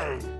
Bang!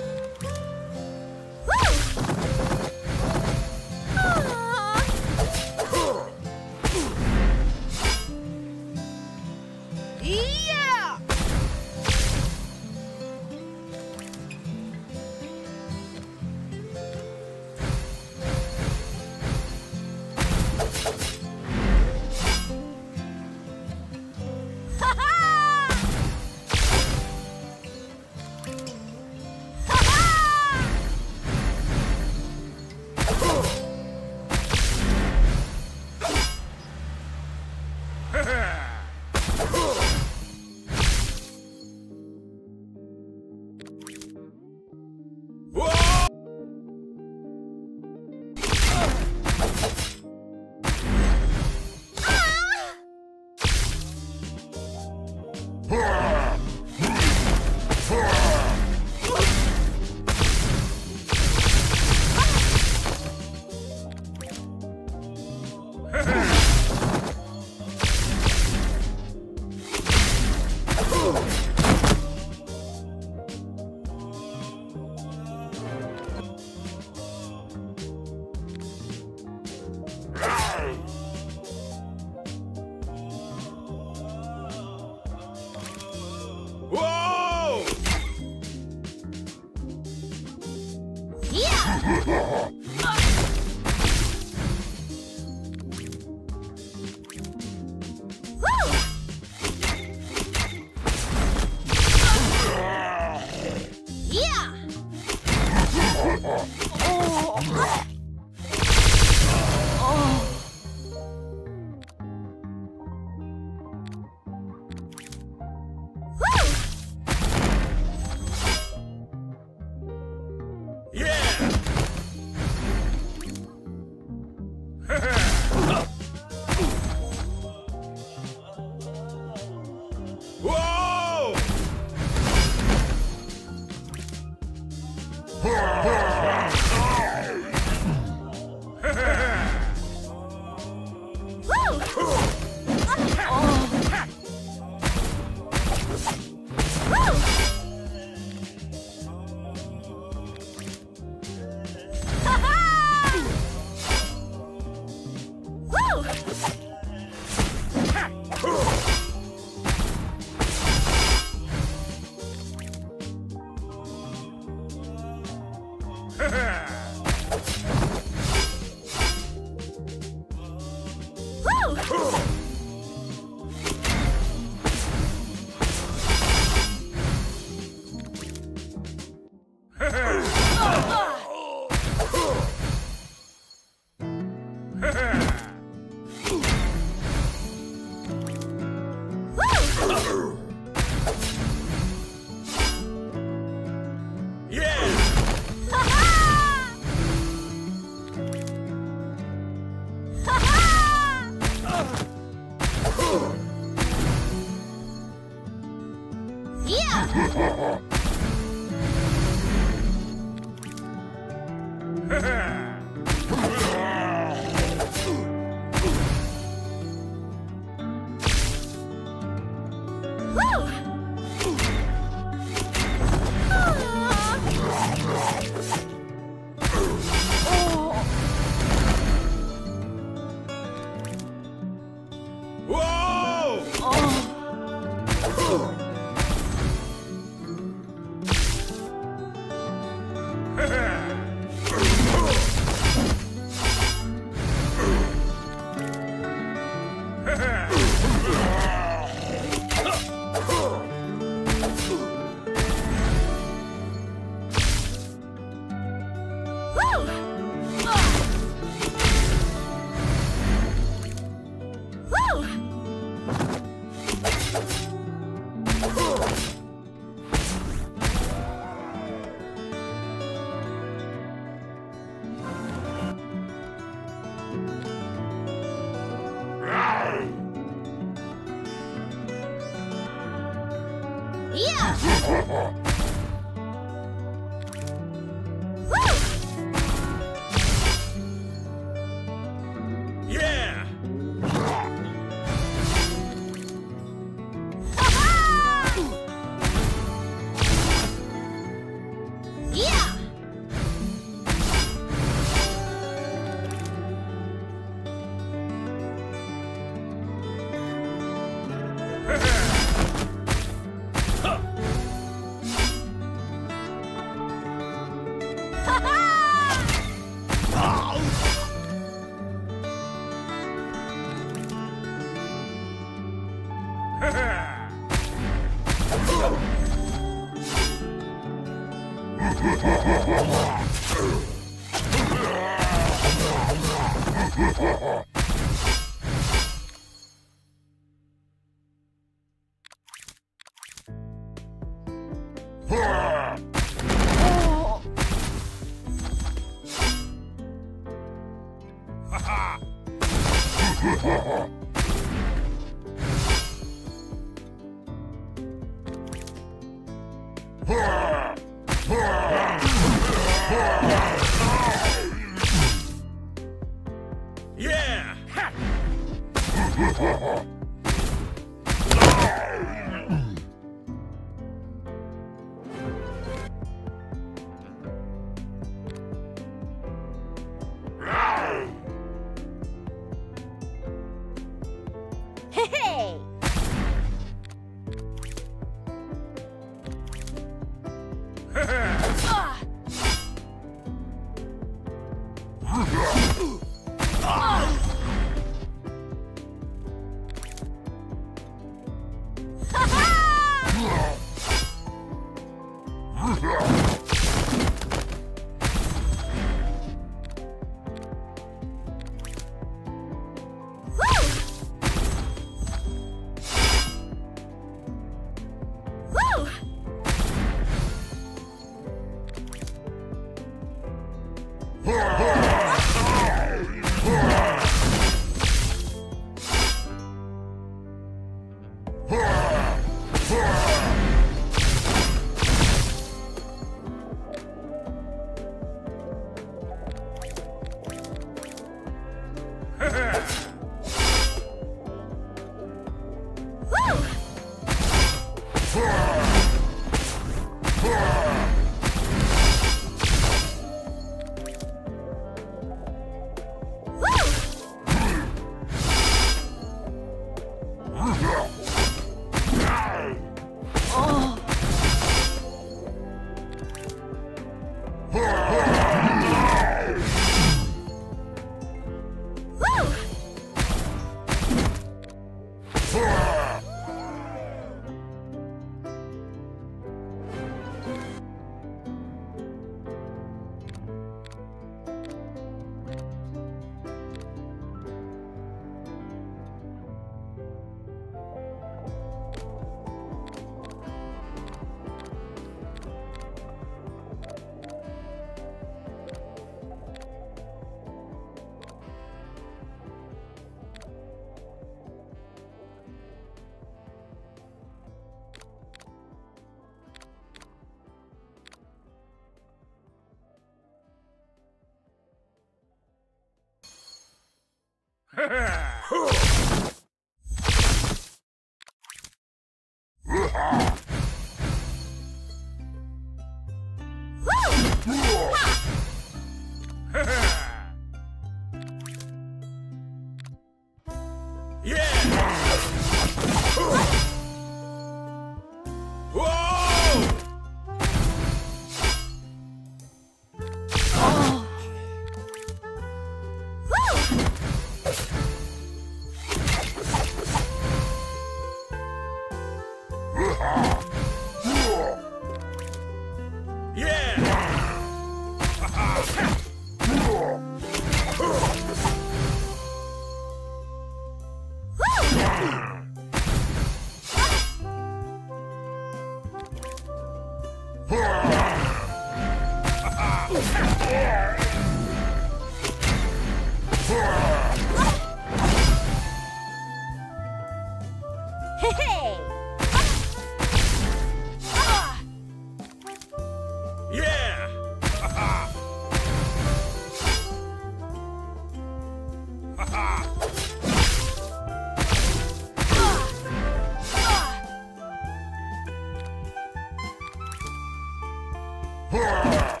Hurrah!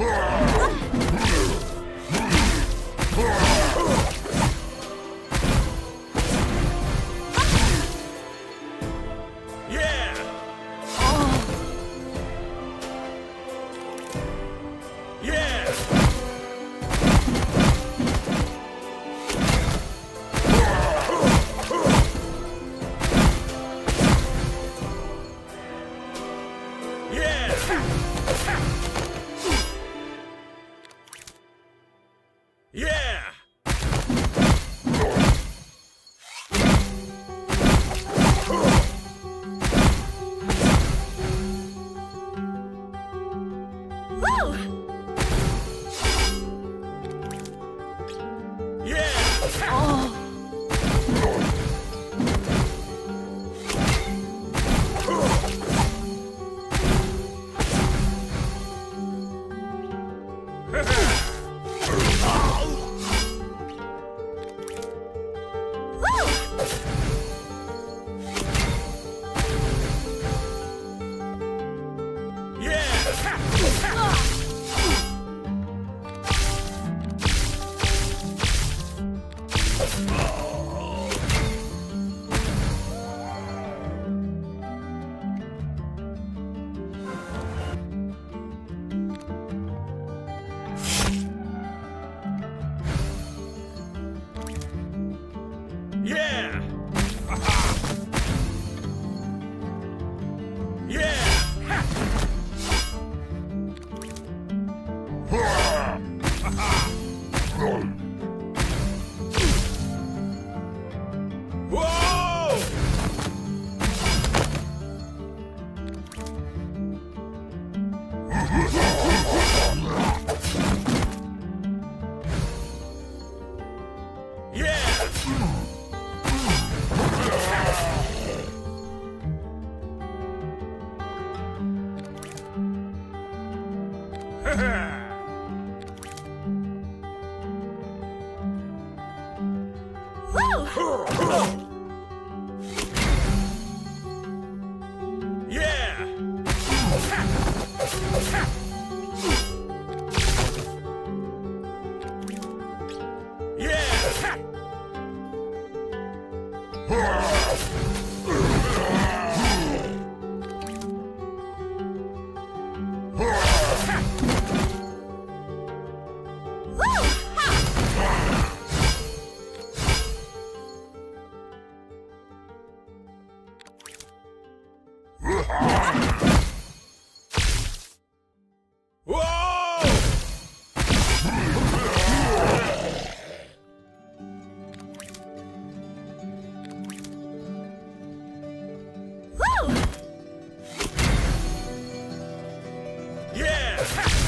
Hurrah! Ha!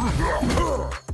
Ah!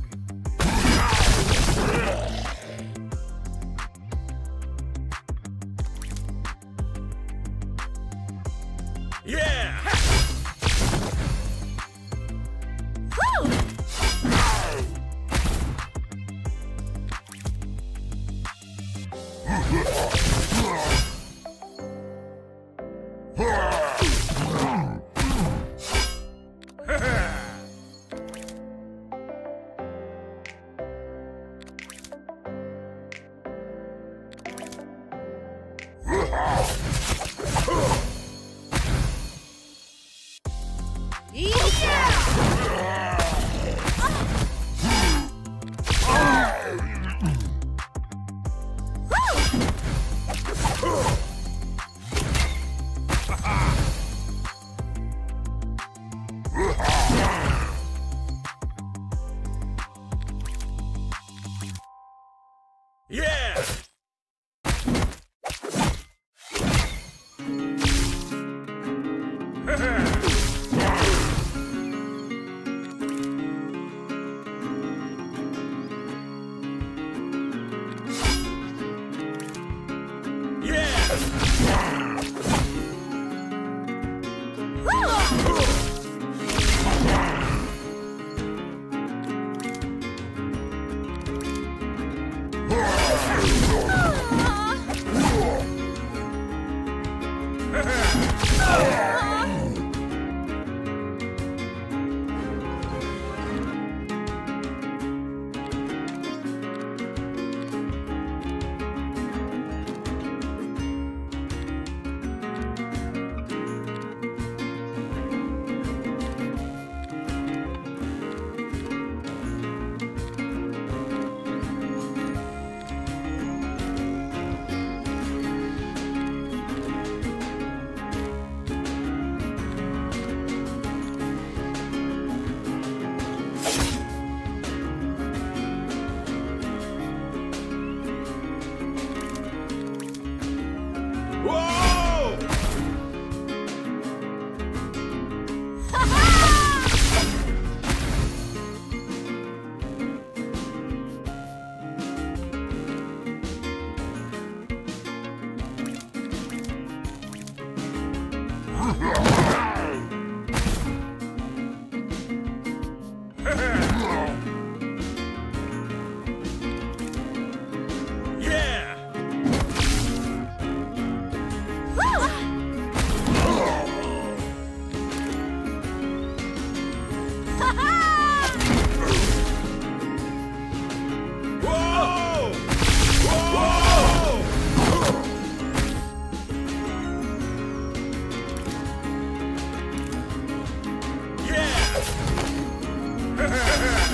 Ha ha ha!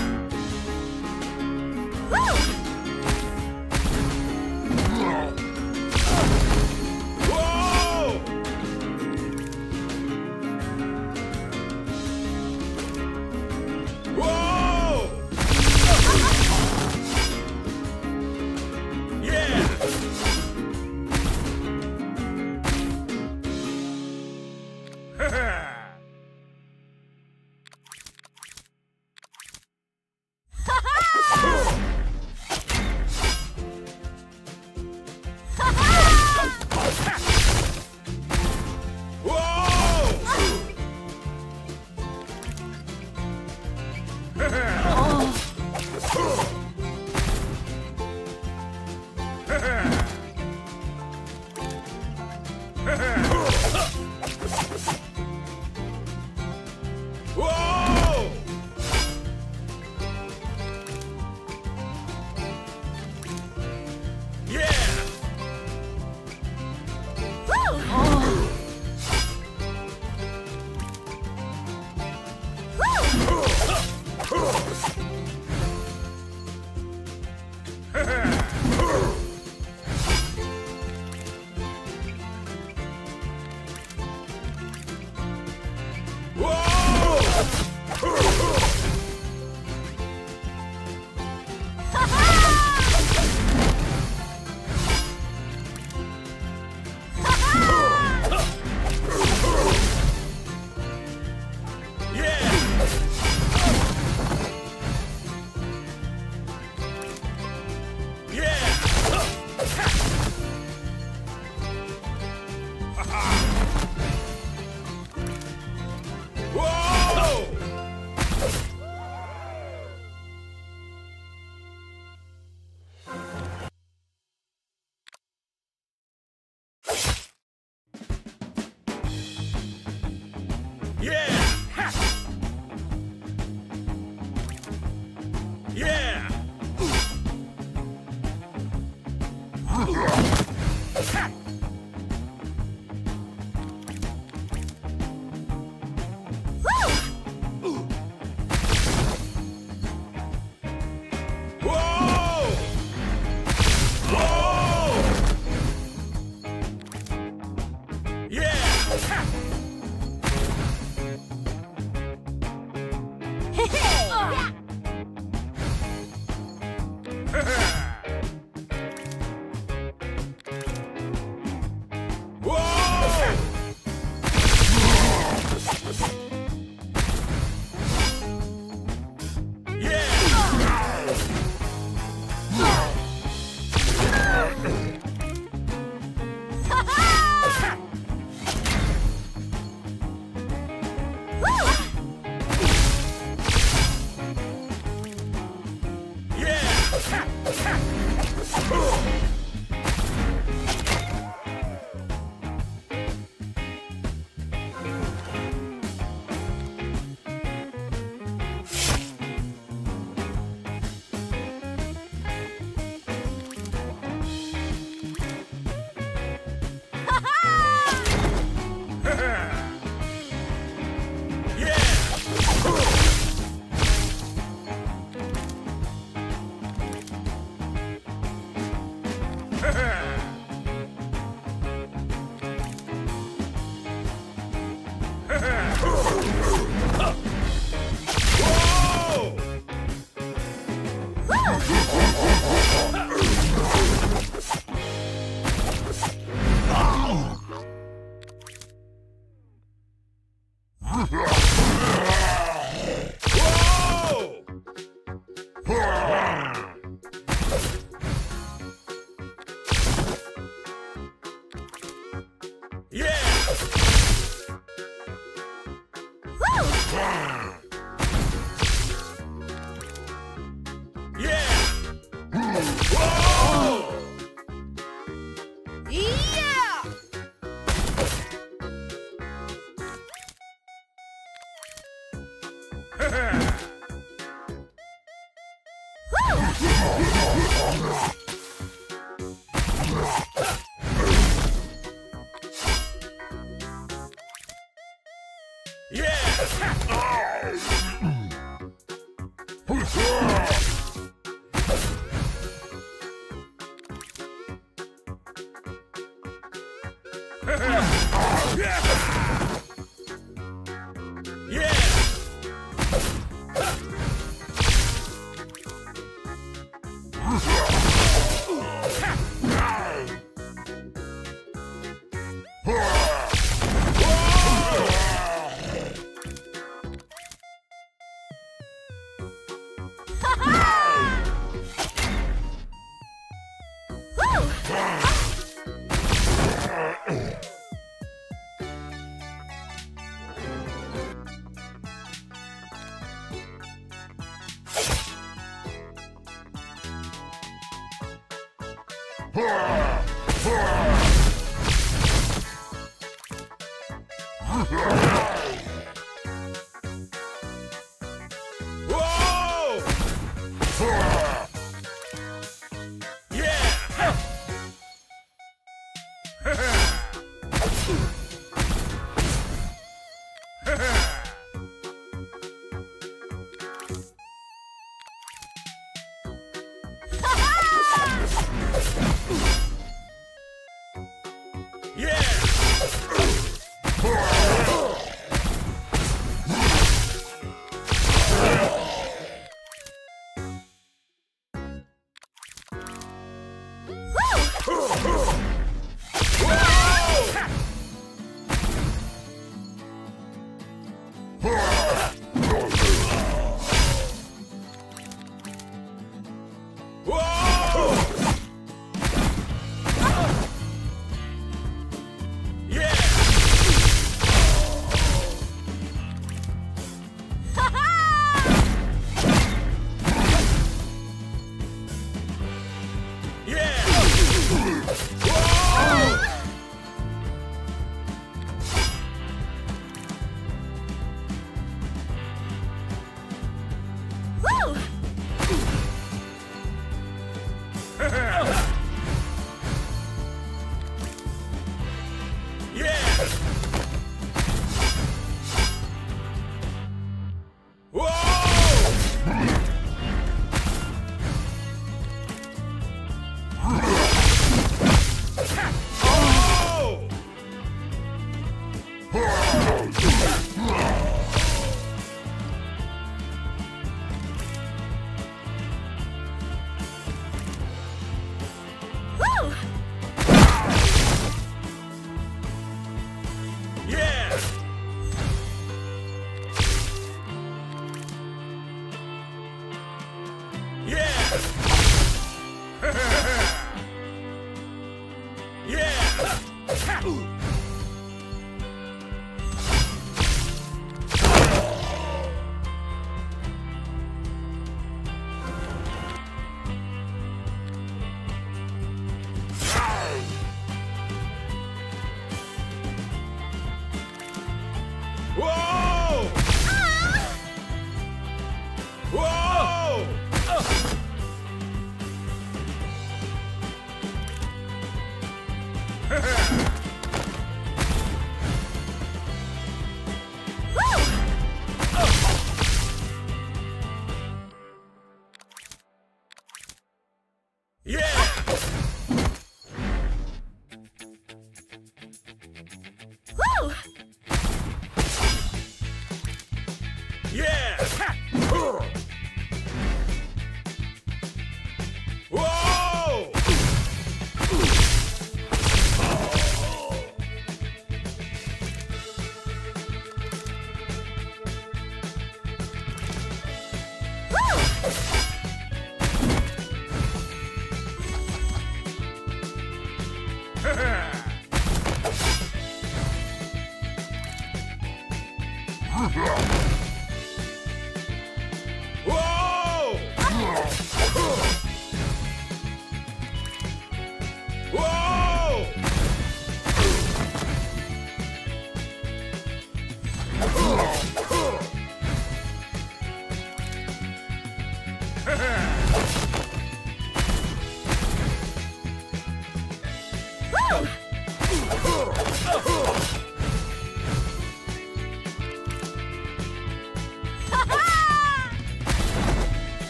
Woo!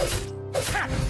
Ha!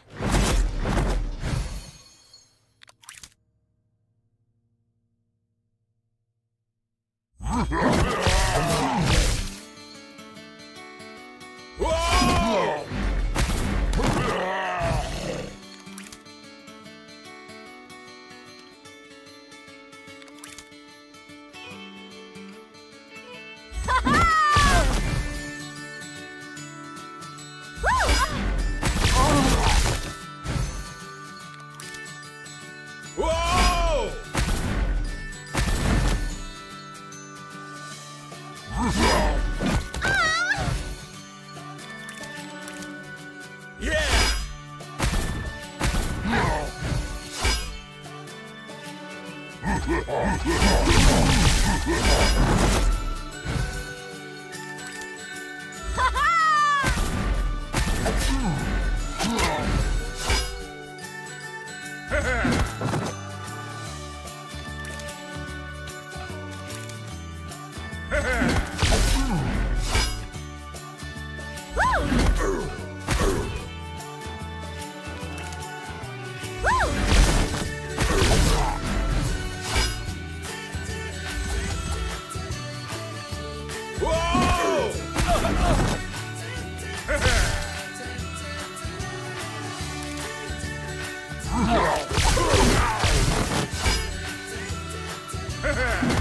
Yeah!